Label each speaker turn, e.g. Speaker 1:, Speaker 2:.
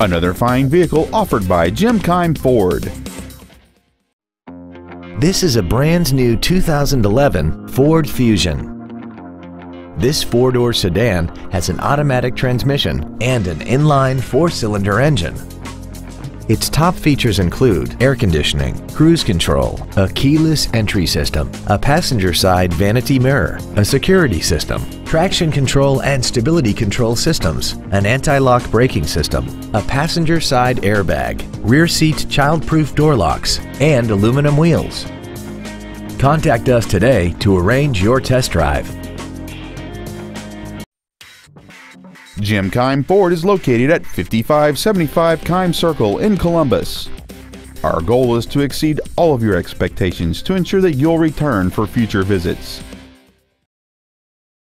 Speaker 1: Another fine vehicle offered by Jim Keim Ford.
Speaker 2: This is a brand new 2011 Ford Fusion. This four-door sedan has an automatic transmission and an inline four-cylinder engine. Its top features include air conditioning, cruise control, a keyless entry system, a passenger side vanity mirror, a security system, traction control and stability control systems, an anti-lock braking system, a passenger side airbag, rear seat child-proof door locks, and aluminum wheels. Contact us today to arrange your test drive.
Speaker 1: Jim Keim Ford is located at 5575 Keim Circle in Columbus. Our goal is to exceed all of your expectations to ensure that you'll return for future visits.